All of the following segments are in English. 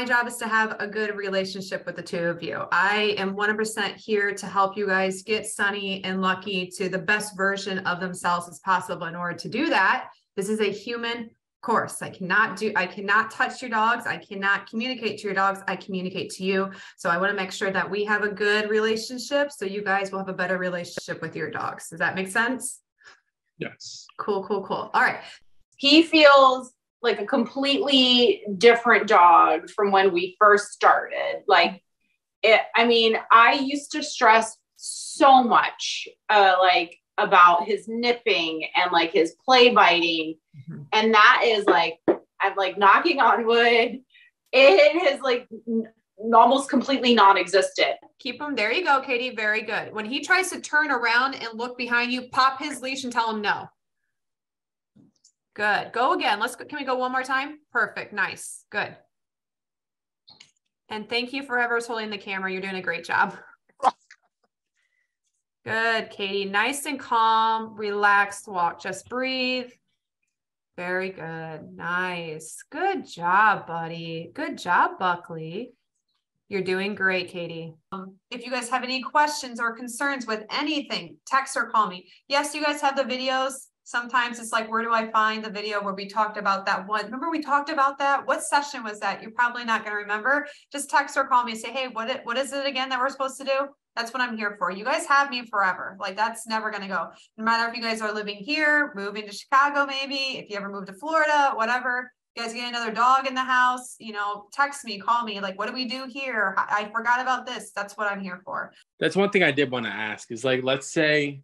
my job is to have a good relationship with the two of you. I am 100% here to help you guys get Sunny and Lucky to the best version of themselves as possible. In order to do that, this is a human course. I cannot do, I cannot touch your dogs. I cannot communicate to your dogs. I communicate to you. So I want to make sure that we have a good relationship so you guys will have a better relationship with your dogs. Does that make sense? Yes. Cool, cool, cool. All right. He feels like a completely different dog from when we first started. Like it, I mean, I used to stress so much, uh, like about his nipping and like his play biting. Mm-hmm. And that is like, I'm like knocking on wood. It is like n- almost completely non-existent. Keep him. There you go, Katie. Very good. When he tries to turn around and look behind you, pop his leash and tell him no. Good. Go again. Let's go. Can we go one more time? Perfect. Nice. Good. And thank you for whoever's holding the camera. You're doing a great job. Good, Katie. Nice and calm, relaxed walk. Just breathe. Very good. Nice. Good job, buddy. Good job, Buckley. You're doing great, Katie. Um, if you guys have any questions or concerns with anything, text or call me. Yes, you guys have the videos sometimes it's like, where do I find the video where we talked about that one? Remember we talked about that? What session was that? You're probably not going to remember. Just text or call me and say, hey, what, it, what is it again that we're supposed to do? That's what I'm here for. You guys have me forever. Like that's never going to go. No matter if you guys are living here, moving to Chicago, maybe if you ever move to Florida, whatever, you guys get another dog in the house, you know, text me, call me. Like, what do we do here? I forgot about this. That's what I'm here for. That's one thing I did want to ask is like, let's say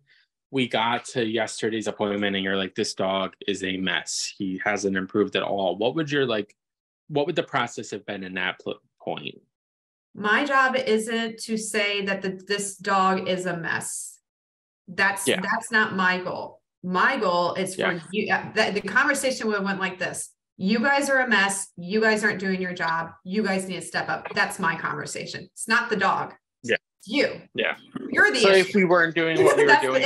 we got to yesterday's appointment and you're like this dog is a mess. He hasn't improved at all. What would your like what would the process have been in that pl- point? My job isn't to say that the, this dog is a mess. That's yeah. that's not my goal. My goal is for yeah. you uh, the, the conversation went like this. You guys are a mess. You guys aren't doing your job. You guys need to step up. That's my conversation. It's not the dog. Yeah. You. Yeah. You're the so issue. if we weren't doing what we were doing,